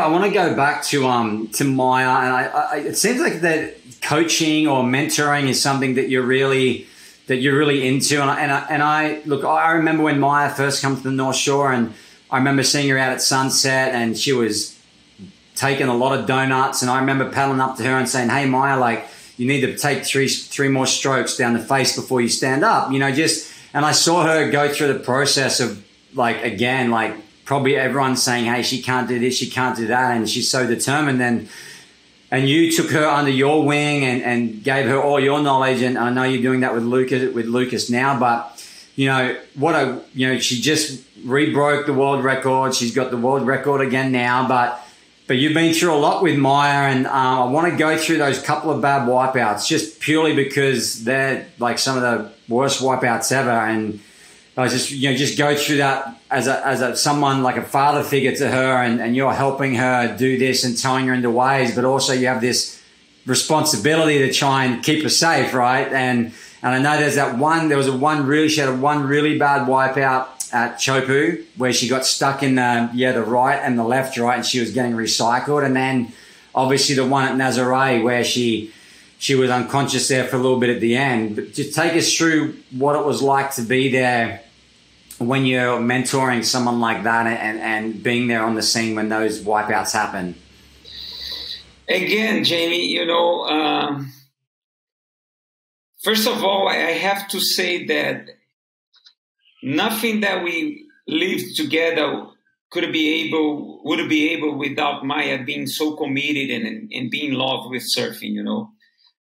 I want to go back to um to Maya, and I, I, it seems like that coaching or mentoring is something that you're really that you're really into. And I, and I, and I look, I remember when Maya first came to the North Shore, and I remember seeing her out at sunset, and she was taking a lot of donuts. And I remember paddling up to her and saying, "Hey, Maya, like you need to take three three more strokes down the face before you stand up." You know, just and I saw her go through the process of like again, like probably everyone saying, "Hey, she can't do this, she can't do that," and she's so determined. And and you took her under your wing and, and gave her all your knowledge. And I know you're doing that with Lucas with Lucas now, but you know what a you know she just rebroke the world record. She's got the world record again now, but but you've been through a lot with Maya, and uh, I want to go through those couple of bad wipeouts just purely because they're like some of the worst wipeouts ever, and I just you know just go through that as a as a someone like a father figure to her, and, and you're helping her do this and telling her into ways, but also you have this responsibility to try and keep her safe, right? And and I know there's that one. There was a one really she had a one really bad wipeout at Chopu where she got stuck in the yeah the right and the left right, and she was getting recycled, and then obviously the one at Nazare where she she was unconscious there for a little bit at the end. But just take us through what it was like to be there when you're mentoring someone like that and, and being there on the scene when those wipeouts happen? Again, Jamie, you know, um, first of all, I have to say that nothing that we lived together could be able would be able without Maya being so committed and, and being in love with surfing, you know.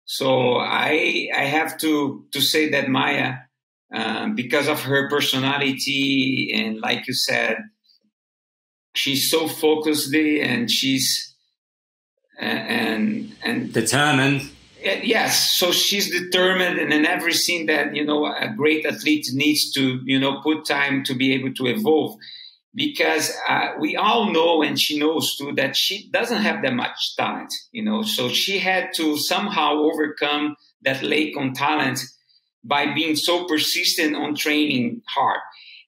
So I I have to to say that Maya um, because of her personality and like you said she's so focused and she's and and determined. Yes so she's determined and in everything that you know a great athlete needs to you know put time to be able to evolve. Because uh, we all know and she knows too that she doesn't have that much talent you know so she had to somehow overcome that lack on talent by being so persistent on training hard.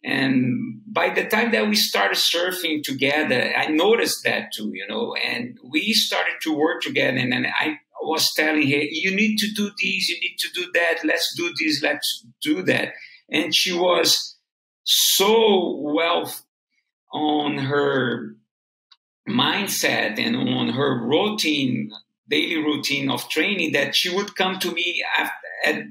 And by the time that we started surfing together, I noticed that too, you know, and we started to work together. And, I was telling her, you need to do this, you need to do that, let's do this, let's do that. And she was so well on her mindset and on her routine, daily routine of training that she would come to me after, at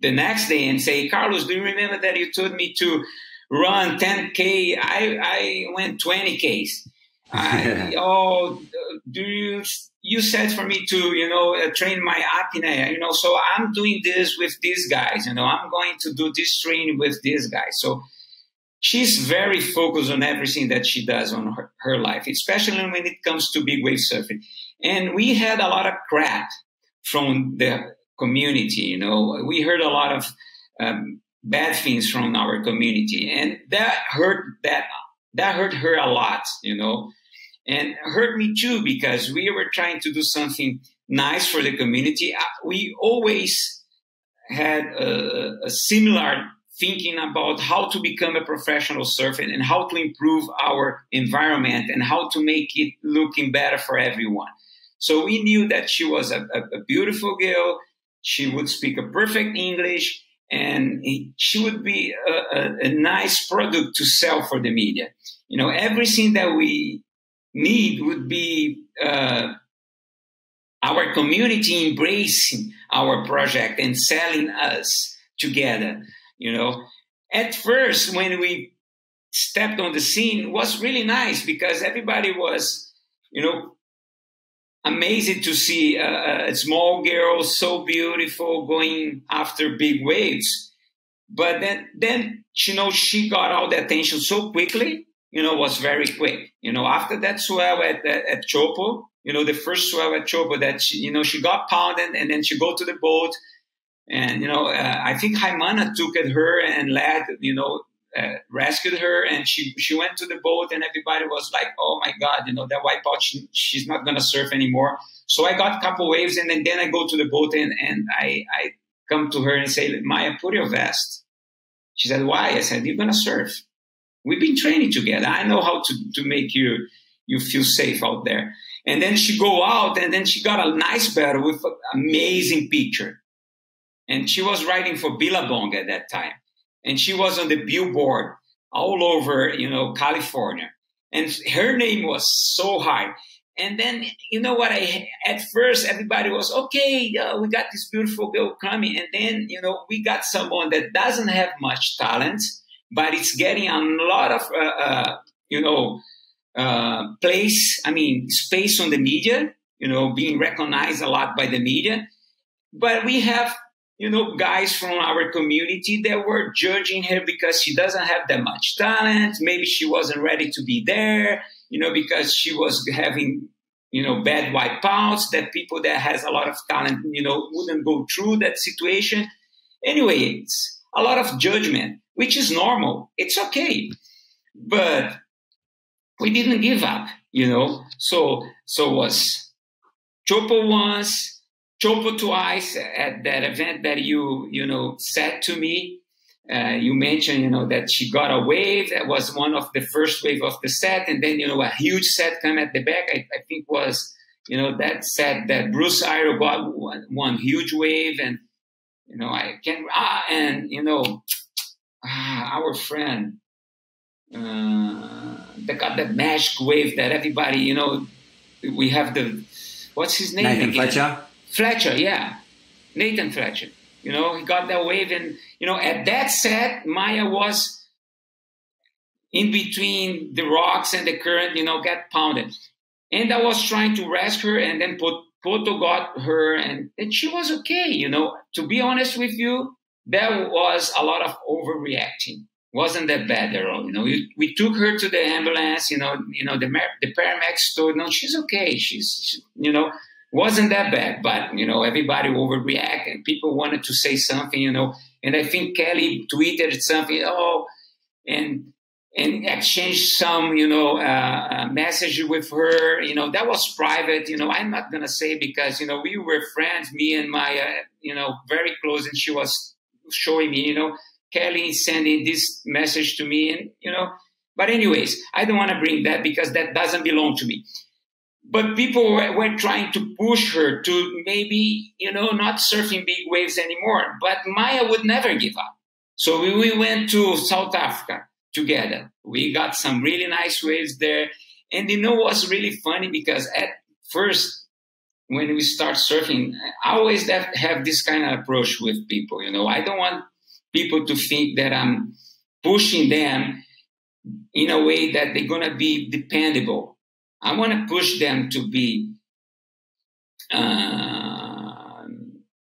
the next day and say, Carlos, do you remember that you told me to run 10K? I, I went 20Ks. I, oh, do you, you said for me to, you know, uh, train my apnea, you know, so I'm doing this with these guys, you know, I'm going to do this training with these guys. So she's very focused on everything that she does on her, her life, especially when it comes to big wave surfing. And we had a lot of crap from the community. You know, we heard a lot of um, bad things from our community, and that hurt that that hurt her a lot. You know, and hurt me too because we were trying to do something nice for the community. Uh, we always had a, a similar thinking about how to become a professional surfer and how to improve our environment and how to make it looking better for everyone. So we knew that she was a, a, a beautiful girl. She would speak a perfect English and she would be a, a, a nice product to sell for the media. You know, everything that we need would be uh, our community embracing our project and selling us together. You know, at first when we stepped on the scene was really nice because everybody was, you know, amazing to see a, a, small girl so beautiful going after big waves. But then, then you know, she got all the attention so quickly. You know, was very quick. You know, after that swell at at, at Chopo, you know, the first swell at Chopo, that she, you know she got pounded, and then she go to the boat, and you know, uh, I think Raimana took at her and led, you know, uh, rescued her and she she went to the boat and everybody was like oh my god you know that wipeout she, she's not gonna surf anymore so i got a couple waves and then, then i go to the boat and, and i i come to her and say maya put your vest she said why i said you're gonna surf we've been training together i know how to, to make you you feel safe out there. And then she go out and then she got a nice battle with amazing picture. And she was writing for Billabong at that time. And she was on the billboard all over, you know, California. And her name was so high. And then, you know what? I at first everybody was okay. Uh, we got this beautiful girl coming, and then you know we got someone that doesn't have much talent, but it's getting a lot of uh, uh, you know uh, place. I mean, space on the media. You know, being recognized a lot by the media. But we have you know guys from our community that were judging her because she doesn't have that much talent. Maybe she wasn't ready to be there you know, because she was having, you know, bad wipeouts that people that has a lot of talent, you know, wouldn't go through that situation. Anyway, it's a lot of judgment, which is normal. It's okay. But we didn't give up, you know. So so was Chopo once, Chopo twice at that event that you, you know, said to me uh, you mentioned, you know, that she got a wave. That was one of the first wave of the set, and then you know a huge set come at the back. I, I think was you know that set that Bruce Irons got one, one, huge wave, and you know I can ah and you know ah, our friend uh, that got the magic wave that everybody you know we have the what's his name Nathan again? Fletcher. Fletcher, yeah, Nathan Fletcher. You know, he got that wave, and you know, at that set, Maya was in between the rocks and the current. You know, got pounded, and I was trying to rescue her, and then put Poto got her, and, and she was okay. You know, to be honest with you, there was a lot of overreacting. Wasn't that bad at all? You know, we, we took her to the ambulance. You know, you know the the paramedics told, no, she's okay. She's, she, you know, wasn't that bad, but you know, everybody overreacted and people wanted to say something, you know. And I think Kelly tweeted something, oh, and and exchanged some, you know, uh, uh, message with her. You know, that was private. You know, I'm not gonna say because you know we were friends, me and Maya, you know, very close, and she was showing me, you know, Kelly sending this message to me, and you know. But anyways, I don't want to bring that because that doesn't belong to me but people were, trying to push her to maybe you know not surfing big waves anymore. But maya would never give up. So we, we went to south africa together. We got some really nice waves there. And you know what's really funny? Because at first when we start surfing i always have, have this kind of approach with people you know. I don't want people to think that i'm pushing them in a way that they're going to be dependable I want to push them to be. Uh,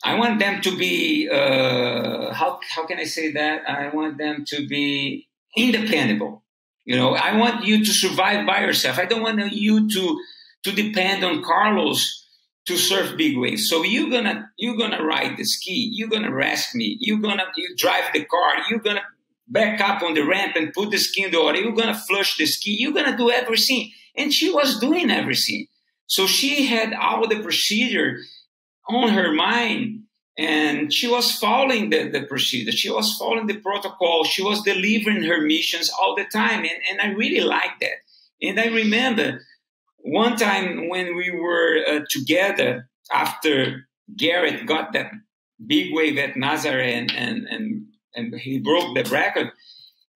I want them to be. Uh, how how can I say that? I want them to be independent. You know, I want you to survive by yourself. I don't want you to to depend on Carlos to surf big waves. So you're gonna you're gonna ride the ski. You're gonna rescue me. You're gonna you drive the car. You're gonna back up on the ramp and put the ski in the water. You're gonna flush the ski. You're gonna do everything. And she was doing everything. So she had all the procedure on her mind and she was following the, the procedure. She was following the protocol. She was delivering her missions all the time. And, and I really liked that. And I remember one time when we were uh, together after Garrett got that big wave at Nazaré and, and, and, and he broke the record.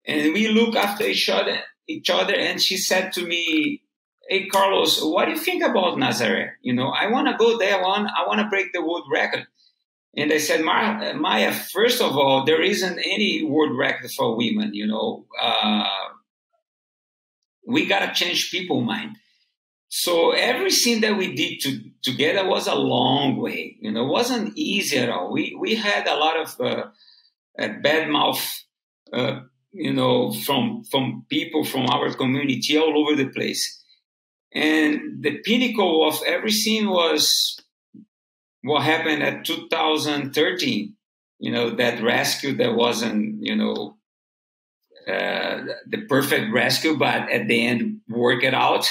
And we looked after each other, each other, and she said to me, hey Carlos, what do you think about Nazaré? You know, I want to go there. One, I want to break the world record. And I said, Maya, first of all, there isn't any world record for women. You know, uh, we gotta change people mind. So everything that we did to, together was a long way. You know, it wasn't easy at all. We we had a lot of uh, bad mouth. Uh, you know, from from people from our community all over the place and the pinnacle of everything was what happened at 2013. You know, that rescue that wasn't, you know, uh, the perfect rescue, but at the end, work it out.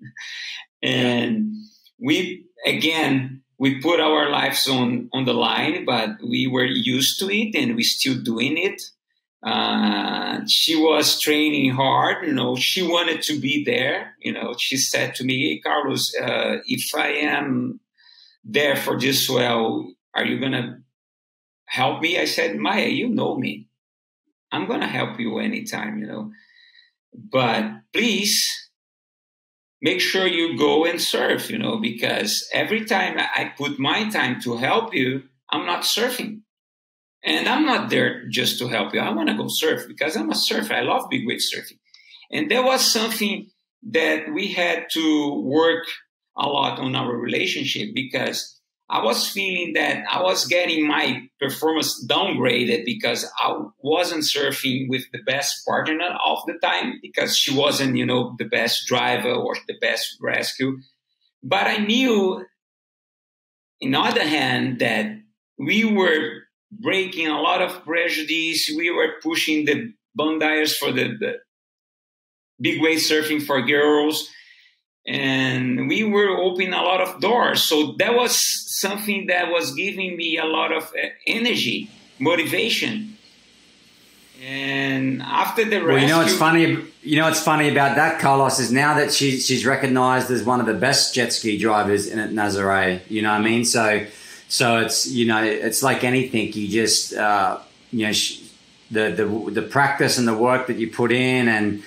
and we, again, we put our lives on, on the line, but we were used to it and we still doing it. Uh, she was training hard, you know, she wanted to be there, you know, she said to me, hey, Carlos, uh, if I am there for this well, are you going to help me? I said, Maya, you know me. I'm going to help you anytime, you know, but please make sure you go and surf, you know, because every time I put my time to help you, I'm not surfing. And I'm not there just to help you. I want to go surf because I'm a surfer. I love big wave surfing. And there was something that we had to work a lot on our relationship because I was feeling that I was getting my performance downgraded because I wasn't surfing with the best partner of the time because she wasn't, you know, the best driver or the best rescue. But I knew, in other hand, that we were breaking a lot of prejudice. We were pushing the bondiers for the, the big wave surfing for girls and we were opening a lot of doors. So that was something that was giving me a lot of uh, energy, motivation. And after the rescue, well, you know what's funny. You know what's funny about that, Carlos, is now that she's she's recognised as one of the best jet ski drivers in Nazare. You know what I mean? So, so it's you know it's like anything. You just uh, you know the the the practice and the work that you put in and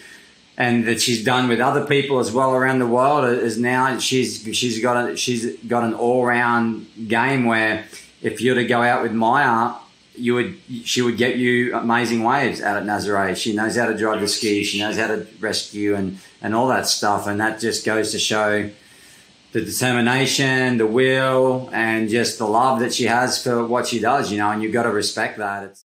and that she's done with other people as well around the world is now she's she's got a, she's got an all round game where if you were to go out with Maya, you would she would get you amazing waves out at Nazare. She knows how to drive the ski, she knows how to rescue and and all that stuff, and that just goes to show the determination, the will, and just the love that she has for what she does. You know, and you've got to respect that. It's,